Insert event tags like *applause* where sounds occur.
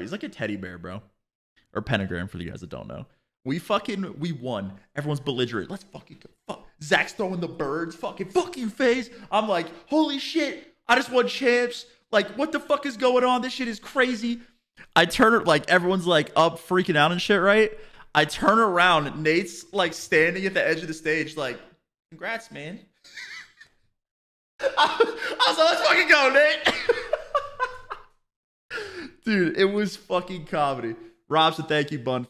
He's like a teddy bear, bro. Or pentagram for you guys that don't know. We fucking we won. Everyone's belligerent. Let's fucking go. Fuck. Zach's throwing the birds. Fucking fuck you, FaZe. I'm like, holy shit. I just won champs. Like, what the fuck is going on? This shit is crazy. I turn it like everyone's like up freaking out and shit, right? I turn around. Nate's like standing at the edge of the stage, like, congrats, man. *laughs* I was like, let's fucking go, Nate. Dude, it was fucking comedy. Rob's a thank you, Bun.